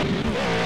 Yeah.